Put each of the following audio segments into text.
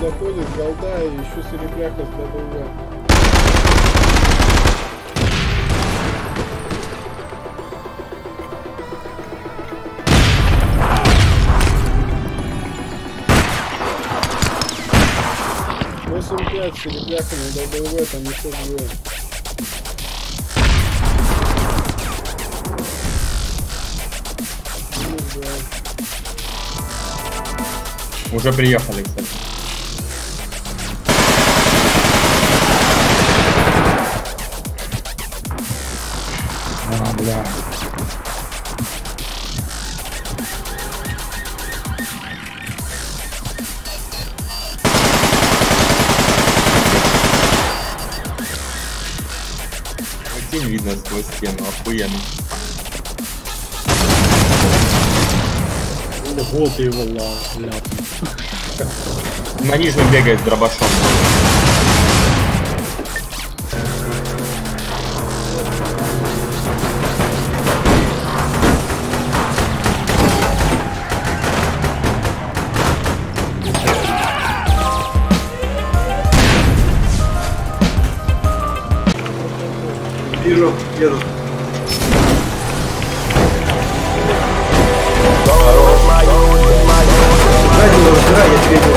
заходит, голда и еще серебряка с ДБВ. Восемь пять серебряка на ДБВ, там еще двое. Ну. Уже приехали, кстати. Видно сквозь стену, охуенно. Вот его ла- ляпнул. На нижнем бегает с дробашом. Вижу, еду. Сзади его разбирай, я тебе иду.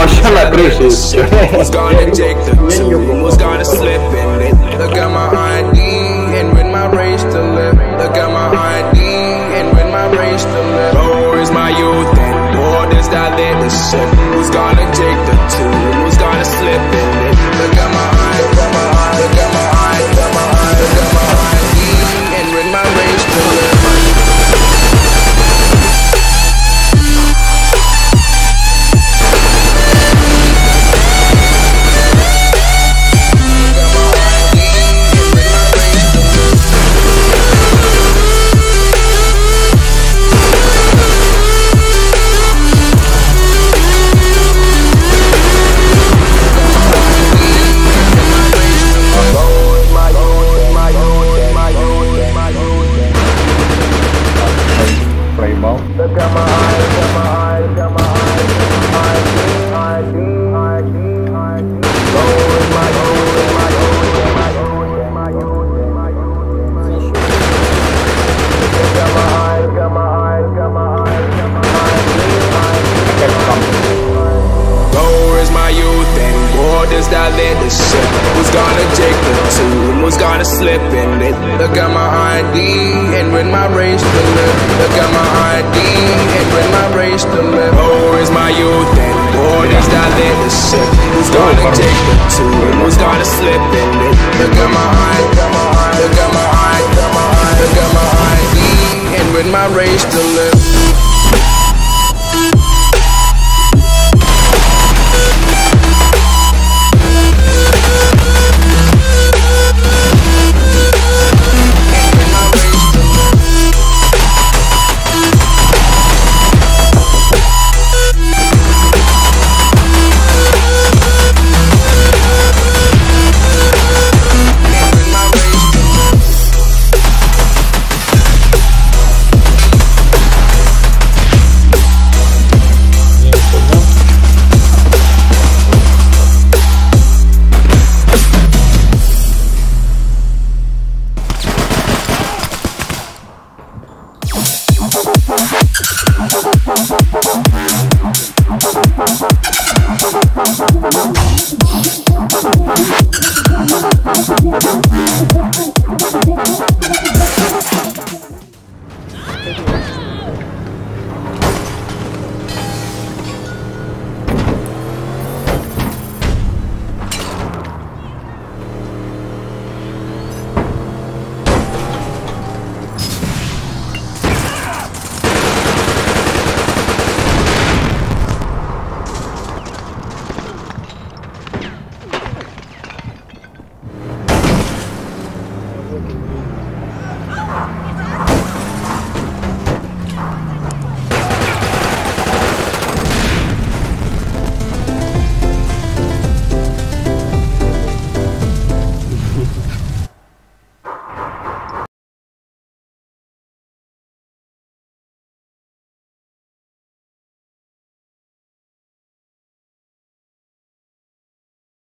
Вообще на крыше. Who's gonna take the two? Who's gonna slip in it? Look at my ID and win my race to live. Look at my ID to live. Oh, is my youth and borders that leadership? Who's gonna take the two? Who's gonna slip it? Borders that leadership. Who's gonna take the two? Who's gonna slip in it? Look at my ID and win my race to live. Look at my ID and win my race to live. Lower is my youth and borders that leadership. Who's gonna take the two? Who's gonna slip in it? Look at my ID, look at my ID, look at my ID and win my race to live. Thank